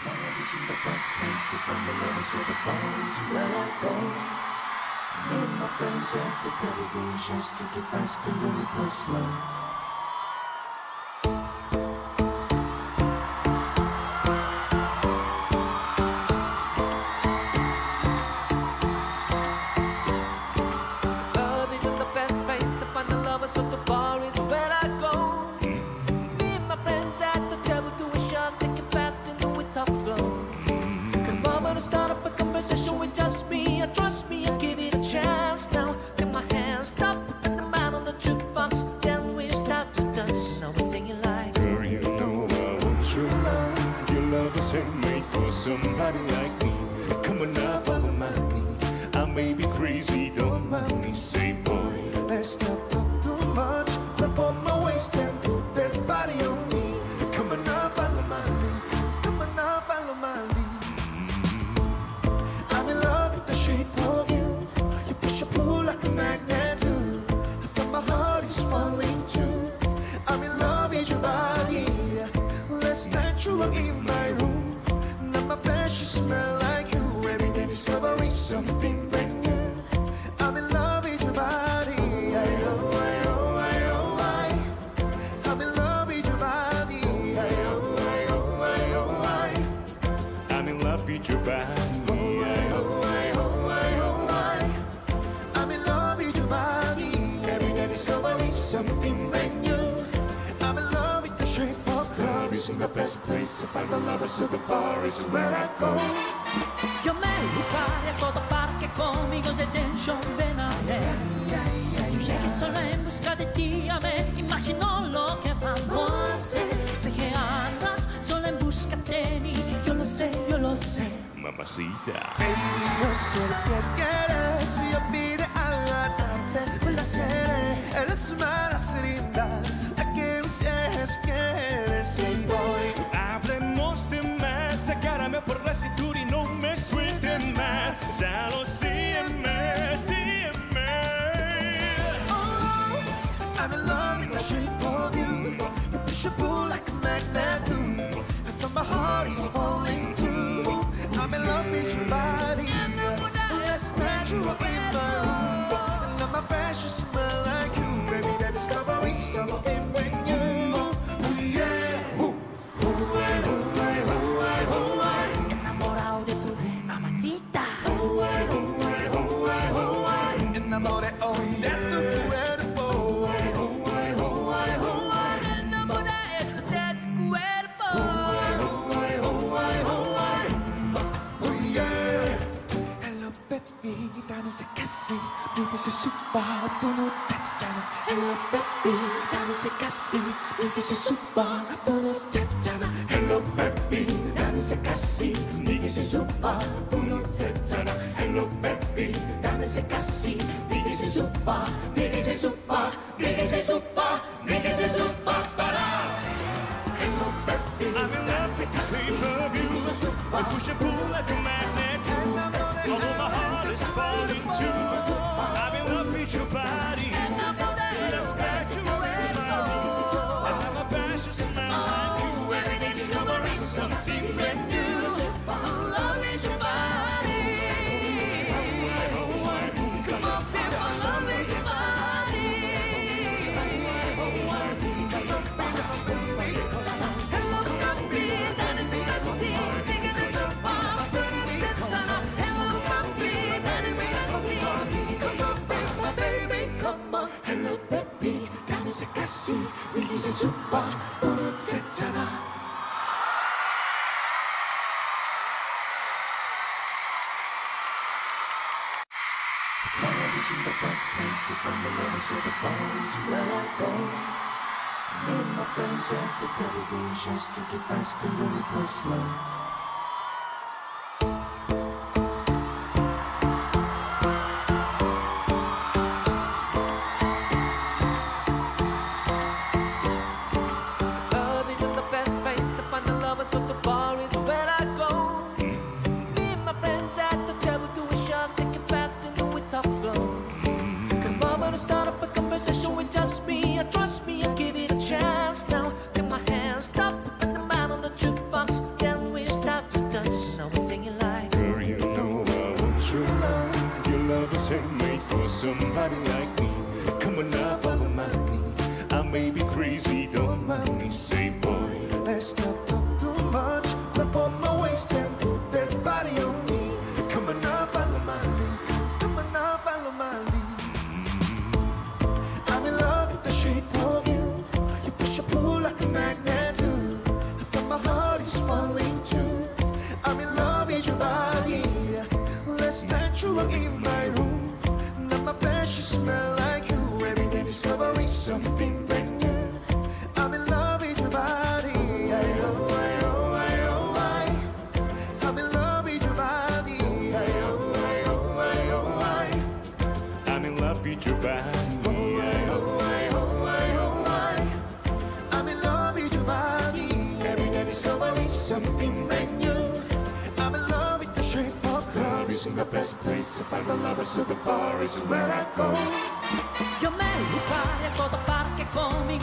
Club isn't the best place to find the lovers, so the is where I go. Me and my friends at the doing shots, drinking fast and go slow. Somebody like me. Come on now, follow my lead. I may be crazy, don't mind me. Say, boy, Let's not talk too much. Grab on my waist and put that body on me. Best place to find the lovers, so the bar is where I go. Yo me buscaré a toda parte conmigo se tensión ven a ver Llegué solo en busca de ti, a ver, imagino lo que vamos a hacer Sé que andas solo en busca de mí, yo lo sé, yo lo sé Mamacita. Baby, yo sé que quieres. Yo pide agarrarte, placer. Eres body. Night you were in my room. 번호 찾잖아 Hello baby 나는 섹카시 네게 실수바 번호 찾잖아 Hello baby 나는 섹카시 네게 실수바 번호 찾잖아 Hello baby 나는 섹카시 네게 실수바 네게 실수바 네게 실수바 네게 실수바 빠라 Hello baby I'm in love, sexy, love you. I push and pull as a man. 눈빛의 수박 보너스잖아. Club isn't the best place to find the lovers, so the bar is where I go. Me and my friends at the table doing shots, drinking fast and then we go slow. conversation with just me. I trust me, I give it a chance now. Take my hands, up and the man on the jukebox. Can we start to dance? Now we're singing like. Girl, you know I want your love. Your love is made for somebody like me. Come on now, follow my lead. I may be crazy, don't mind me. Say, boy, let's not talk too much. Grab on my waist and you back. something brand new. I'm in love with the shape of love. It's the best place to find a lover, so the bar is where I go. Io me lo farei a coda parche con mi